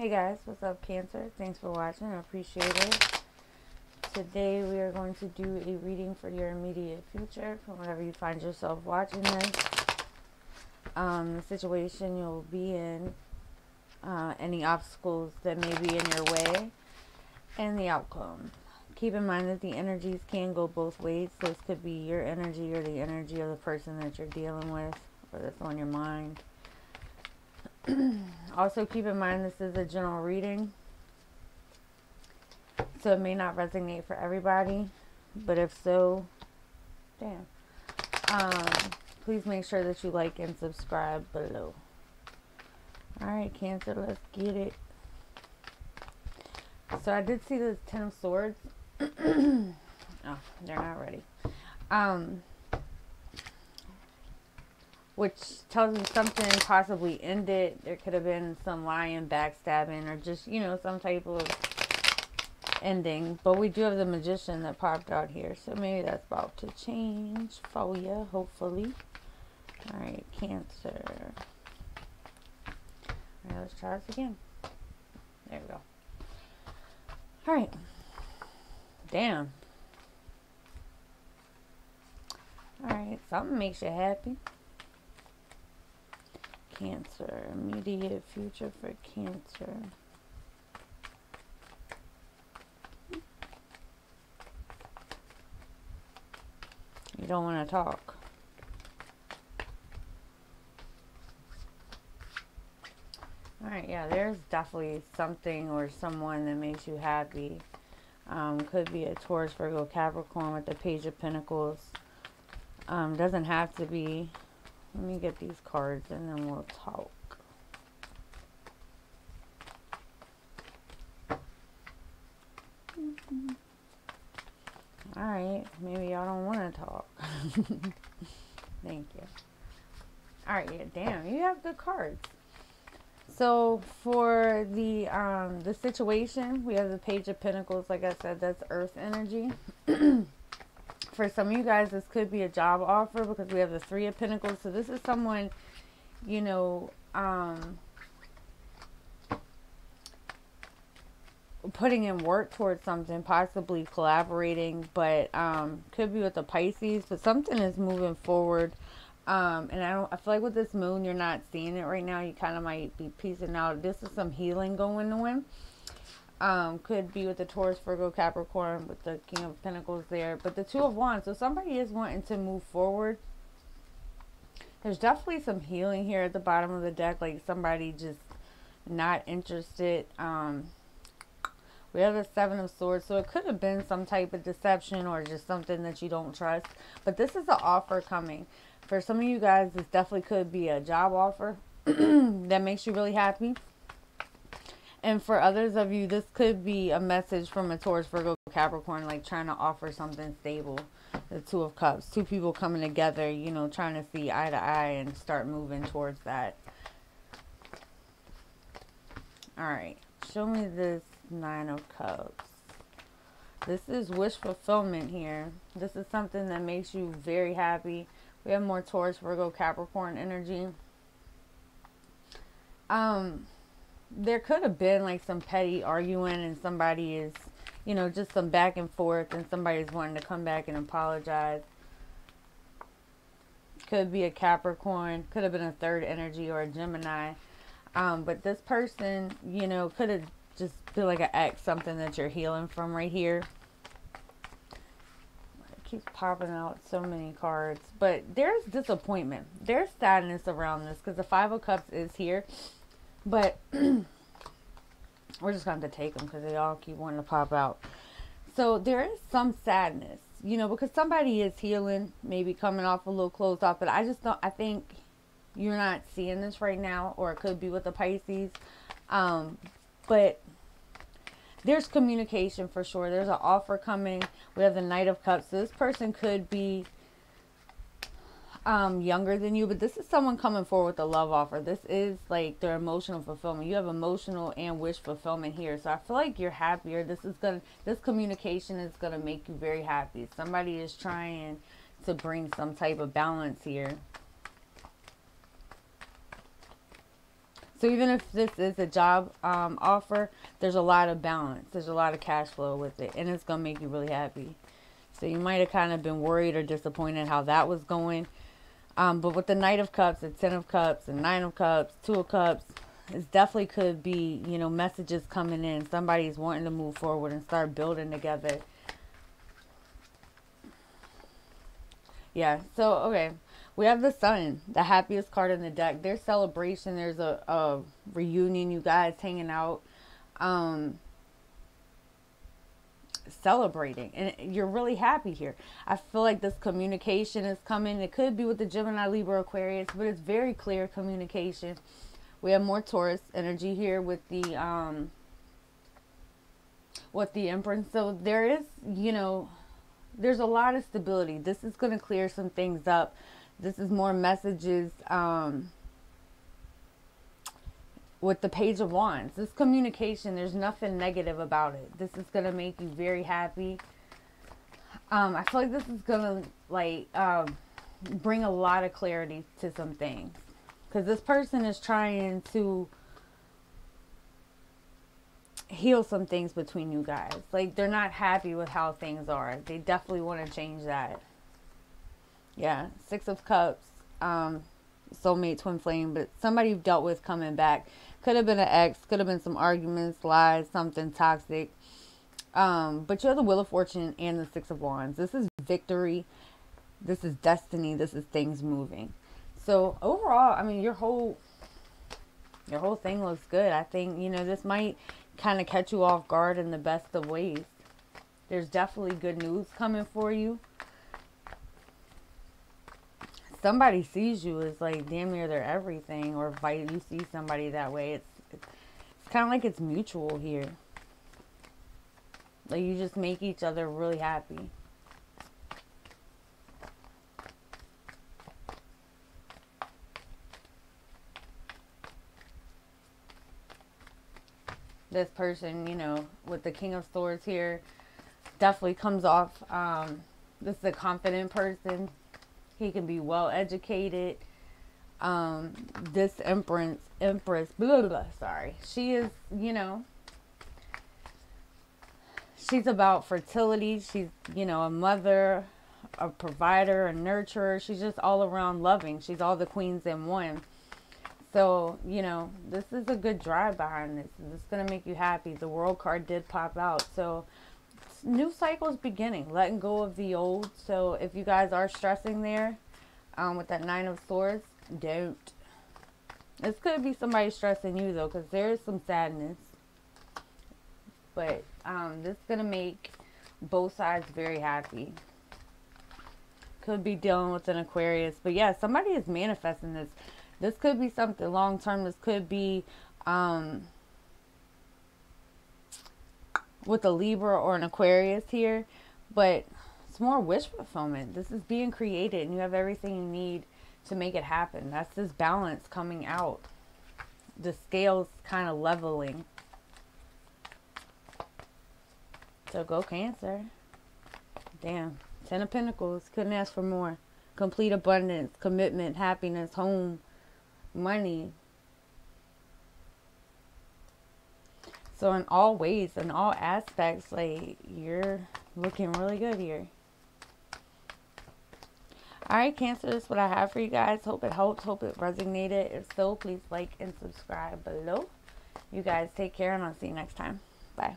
Hey guys, what's up Cancer? Thanks for watching, I appreciate it. Today we are going to do a reading for your immediate future from whenever you find yourself watching this. Um, the situation you'll be in, uh, any obstacles that may be in your way, and the outcome. Keep in mind that the energies can go both ways. This could be your energy or the energy of the person that you're dealing with or that's on your mind. also keep in mind this is a general reading. So it may not resonate for everybody. But if so, damn. Um, please make sure that you like and subscribe below. Alright, Cancer, let's get it. So I did see the Ten of Swords. oh, they're not ready. Um, which tells me something possibly ended. There could have been some lying, backstabbing, or just, you know, some type of ending. But we do have the magician that popped out here. So maybe that's about to change for you, hopefully. Alright, Cancer. Alright, let's try this again. There we go. Alright. Damn. Alright, something makes you happy. Cancer. Immediate future for Cancer. You don't want to talk. Alright, yeah, there's definitely something or someone that makes you happy. Um, could be a Taurus, Virgo, Capricorn with the Page of Pentacles. Um, doesn't have to be let me get these cards and then we'll talk. Alright, maybe y'all don't want to talk. Thank you. Alright, yeah, damn, you have good cards. So for the um the situation, we have the Page of Pentacles, like I said, that's earth energy. for some of you guys, this could be a job offer because we have the Three of Pentacles. So this is someone, you know, um, putting in work towards something, possibly collaborating, but um, could be with the Pisces. But something is moving forward. Um, and I don't. I feel like with this moon, you're not seeing it right now. You kind of might be piecing out. This is some healing going on. Um, could be with the Taurus, Virgo, Capricorn, with the King of Pentacles there. But the Two of Wands, so somebody is wanting to move forward. There's definitely some healing here at the bottom of the deck, like somebody just not interested. Um, we have the Seven of Swords, so it could have been some type of deception or just something that you don't trust. But this is an offer coming. For some of you guys, this definitely could be a job offer that makes you really happy. And for others of you, this could be a message from a Taurus, Virgo, Capricorn, like trying to offer something stable. The Two of Cups. Two people coming together, you know, trying to see eye to eye and start moving towards that. Alright. Show me this Nine of Cups. This is wish fulfillment here. This is something that makes you very happy. We have more Taurus, Virgo, Capricorn energy. Um there could have been like some petty arguing and somebody is, you know, just some back and forth and somebody's wanting to come back and apologize. Could be a Capricorn, could have been a third energy or a Gemini. Um, but this person, you know, could have just been like an ex, something that you're healing from right here. It keeps popping out so many cards. But there's disappointment. There's sadness around this because the Five of Cups is here. But we're just going to take them because they all keep wanting to pop out. So there is some sadness, you know, because somebody is healing, maybe coming off a little closed off. But I just don't, I think you're not seeing this right now, or it could be with the Pisces. Um, but there's communication for sure. There's an offer coming. We have the Knight of Cups. So this person could be um, younger than you, but this is someone coming forward with a love offer. This is like their emotional fulfillment. You have emotional and wish fulfillment here. So I feel like you're happier. This is going to, this communication is going to make you very happy. Somebody is trying to bring some type of balance here. So even if this is a job um, offer, there's a lot of balance. There's a lot of cash flow with it, and it's gonna make you really happy. So you might have kind of been worried or disappointed how that was going. Um, but with the Knight of Cups, the Ten of Cups, and Nine of Cups, Two of Cups, it definitely could be, you know, messages coming in. Somebody's wanting to move forward and start building together. Yeah, so, okay. We have the sun, the happiest card in the deck. There's celebration. There's a, a reunion. You guys hanging out, um, celebrating, and you're really happy here. I feel like this communication is coming. It could be with the Gemini, Libra, Aquarius, but it's very clear communication. We have more Taurus energy here with the um, with the Empress. So there is, you know, there's a lot of stability. This is going to clear some things up this is more messages um, with the Page of Wands. This communication, there's nothing negative about it. This is going to make you very happy. Um, I feel like this is going to, like, um, bring a lot of clarity to some things. Because this person is trying to heal some things between you guys. Like, they're not happy with how things are. They definitely want to change that. Yeah, Six of Cups, um, soulmate, twin flame, but somebody you've dealt with coming back. Could have been an ex, could have been some arguments, lies, something toxic. Um, but you have the Wheel of Fortune and the Six of Wands. This is victory. This is destiny. This is things moving. So overall, I mean, your whole your whole thing looks good. I think you know this might kind of catch you off guard in the best of ways. There's definitely good news coming for you somebody sees you as like damn near their everything, or if you see somebody that way, it's it's, it's kind of like it's mutual here. Like you just make each other really happy. This person, you know, with the King of Swords here, definitely comes off. Um, this is a confident person he can be well educated. Um, this empress, empress, blah, blah, blah, sorry. She is, you know, she's about fertility. She's, you know, a mother, a provider, a nurturer. She's just all around loving. She's all the queens in one. So, you know, this is a good drive behind this. It's going to make you happy. The world card did pop out. So, new cycle is beginning, letting go of the old. So if you guys are stressing there um, with that nine of swords, don't. This could be somebody stressing you though, because there is some sadness. But um, this is gonna make both sides very happy. Could be dealing with an Aquarius, but yeah, somebody is manifesting this. This could be something long term. This could be um, with a Libra or an Aquarius here, but it's more wish fulfillment. This is being created and you have everything you need to make it happen. That's this balance coming out. The scales kind of leveling. So go Cancer. Damn. Ten of Pentacles. Couldn't ask for more. Complete abundance, commitment, happiness, home, money, So in all ways, in all aspects, like you're looking really good here. Alright, Cancer, this is what I have for you guys. Hope it helped. Hope it resonated. If so, please like and subscribe below. You guys take care, and I'll see you next time. Bye.